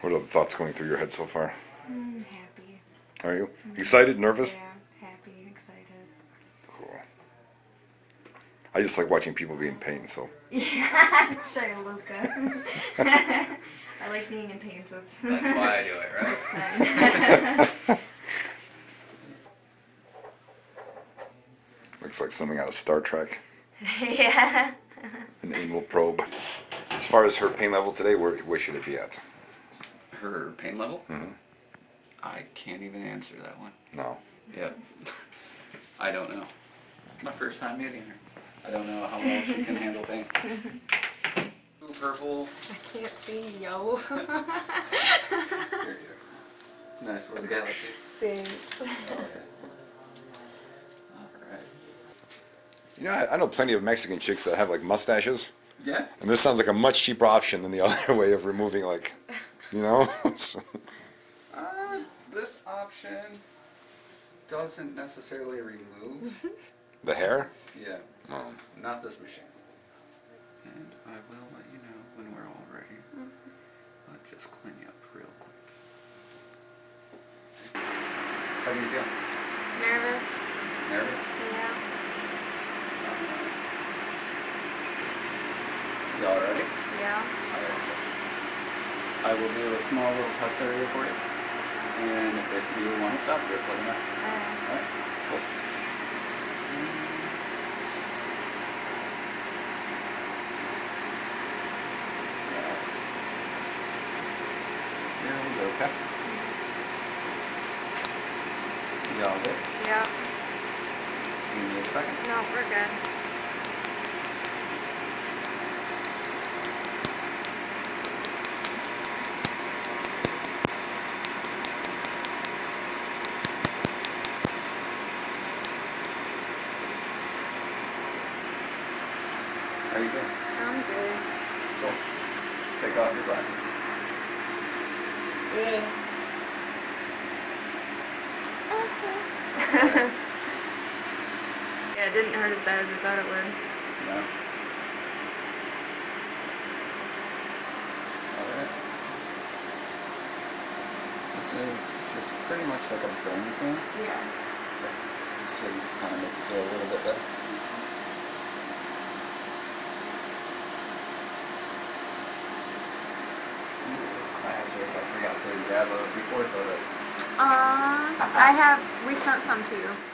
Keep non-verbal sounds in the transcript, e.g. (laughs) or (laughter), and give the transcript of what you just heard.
What are the thoughts going through your head so far? I'm happy. Are you excited, nervous? Yeah, happy, excited. Cool. I just like watching people be in pain. So Yeah, sure, Luca. I like being in pain, so it's That's why I do it, right? (laughs) fine. (laughs) looks like something out of Star Trek. (laughs) yeah. An anal probe. As far as her pain level today, where, where should it be at? Her pain level? Mm-hmm. I can't even answer that one. No. Yep. (laughs) I don't know. It's my first time meeting her. I don't know how well she can handle pain. (laughs) Blue, Purple. I can't see, yo. Here you go. Nice little galaxy. Thanks. (laughs) Alright. You know, I, I know plenty of Mexican chicks that have like mustaches, Yeah. and this sounds like a much cheaper option than the other way of removing like, you know. (laughs) So- Uh, this option doesn't necessarily remove. (laughs) the hair. yeah. Um, Not this machine. And I will let you know when we're all ready. But just clean you up real quick. How do you feel? Nervous? Nervous? Yeah. You all ready? Yeah. Alright. I will do a small little test area for you. And if you want to stop, just let me know. Alright. Alright? Cool. Here we go, okay? You all good? Yeah. Give me a second. No, we're good. How you doing? I'm good. Cool. Take off your glasses. Yeah. Okay. (laughs) yeah, it didn't hurt as bad as I thought it would. No. Alright. This is just pretty much like a burn thing. Yeah. So you kind of make you feel a little bit better. Ooh, Classic. I forgot to grab a before photo. Uh, I have, we sent some to you.